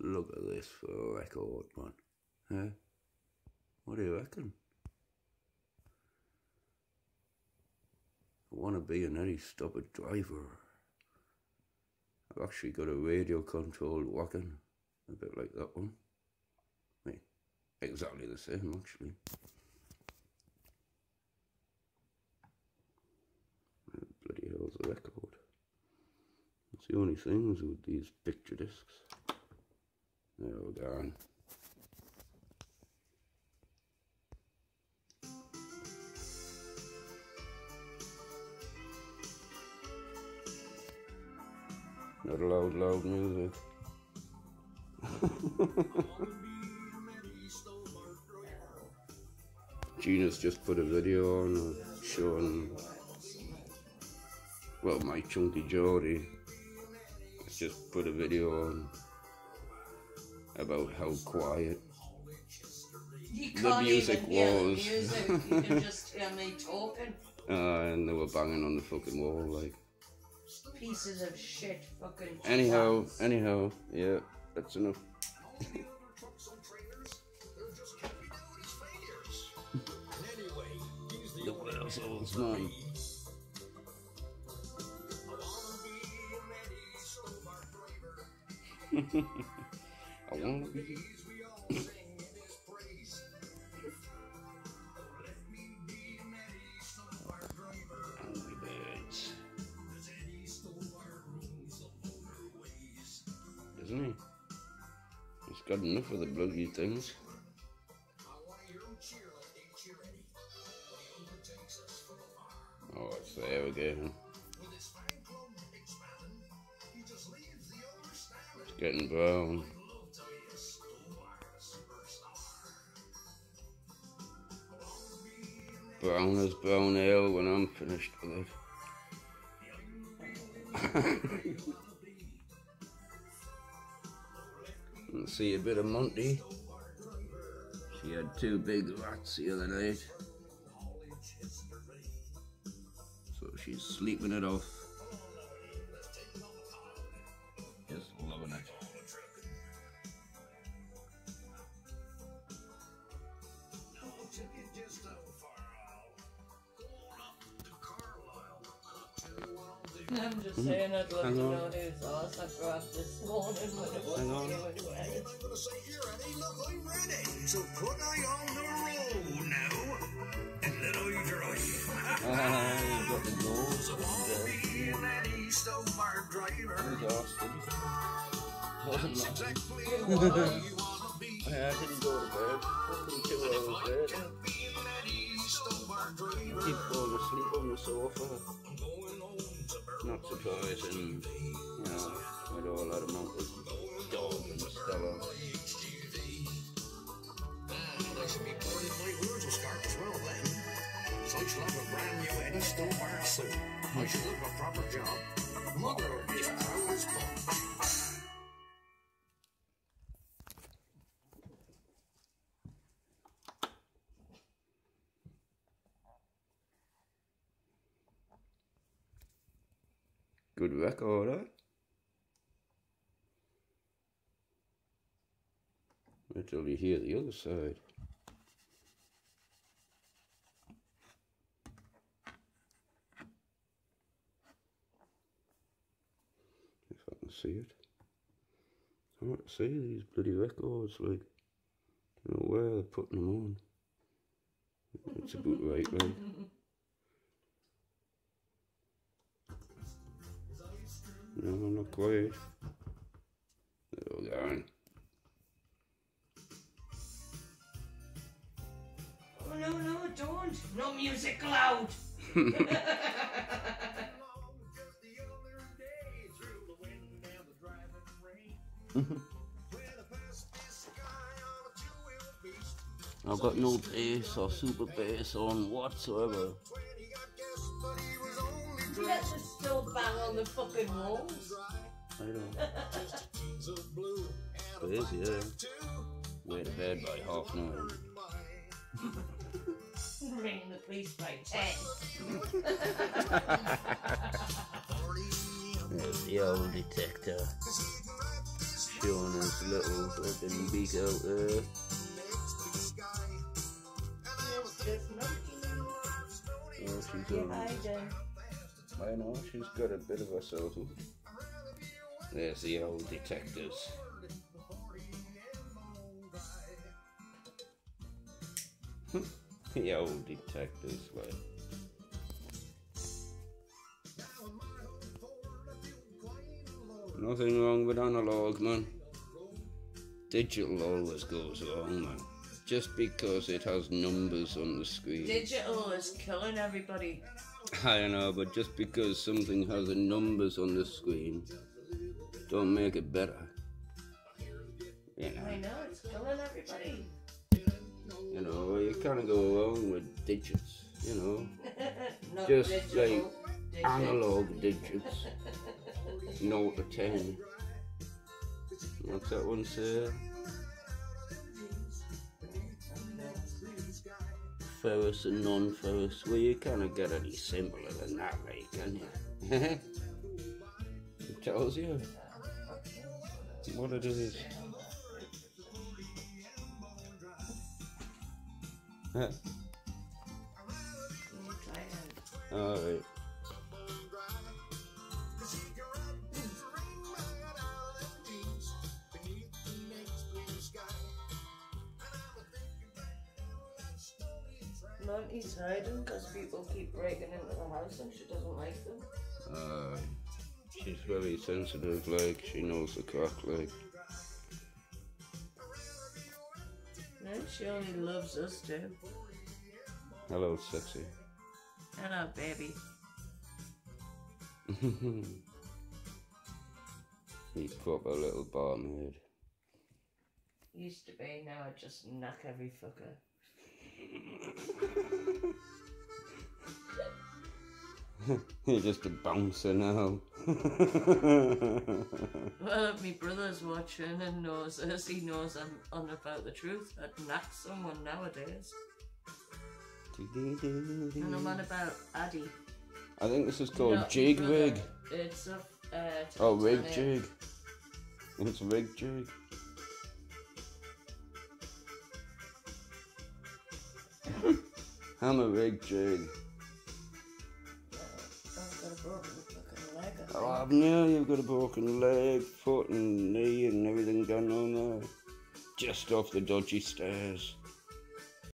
Look at this for a record, man. Huh? What do you reckon? I want to be an Eddie Stobart driver. I've actually got a radio controlled wagon, a bit like that one. Wait, exactly the same actually. Bloody hell's a record. It's the only things with these picture discs. There we go. Not allowed loud music. Gina's just put a video on showing, well, my chunky Geordie has just put a video on about how quiet The music even hear the was. music. You can just hear me talking. uh, and they were banging on the fucking wall like. Pieces of shit, fucking. Anyhow, twats. anyhow, yeah, that's enough. The assholes, man. I wanna be. Angry birds. Doesn't he? He's got enough of the bloody things. Oh, it's there again. It's getting brown. Brown as brown ale when I'm finished with it. And see a bit of Monty. She had two big rats the other night. So she's sleeping it off. I'm just saying I'd love Hang to on. know whose ass I grabbed this morning when it wasn't you anyway. gonna say you're look, I'm ready. So put I on the roll now and let I drive. Ah, you got the goals. Be an Eddie Stobart driver. Who's Austin? That's exactly what you wanna be. I didn't go to bed. Hours later. Be an Eddie Stobart driver. Keep going to sleep on the sofa. To Not surprising. You know, with all that amount of dog and Stella. I should be boarded my words as well then. So I shall have a brand new suit. I a proper job. Mother will be as Good record, eh? Wait till you hear the other side. If I can see it. I want to see these bloody records, like, you know, where they're putting them on. It's about right, right? No, not quite. There we go. Oh no, no, don't. No music loud. I've got no bass or super bass on whatsoever. You still bang on the fucking walls. I don't. Bass, yeah. Way to bed by half nine. Ring the police by ten. There's the old detector. showing his little fucking beak out there. Oh, she's on. I know, she's got a bit of a selfie. There's the old detectives. the old detectives, like. Nothing wrong with analog, man. Digital always goes wrong, man. Just because it has numbers on the screen. Digital is killing everybody. I know, but just because something has numbers on the screen, don't make it better. You know, I know, it's killing everybody. you know, you can't go wrong with digits. You know, Not Just digital. like digits. analog digits. Note to ten. What's that one say? Ferrous and non-ferrous. Well, you can't get any simpler than that, mate, can you? it tells you what it is. Alright. Monty's hiding because people keep breaking into the house and she doesn't like them. Uh, she's very sensitive, like, she knows the crack, like. No, she only loves us too. Hello, sexy. Hello, baby. He's proper little barmaid. Used to be, now I just knock every fucker. You're just a bouncer now. Well, if my brother's watching and knows us, he knows I'm on about the truth. I'd knock someone nowadays. And I'm on about Addy. I think this is called Not jig brother. rig. It's a uh, Oh, rig jig. It's a rig jig. I'm a rig jig. Oh. Now you've got a broken leg, foot, and knee, and everything going on there. Just off the dodgy stairs.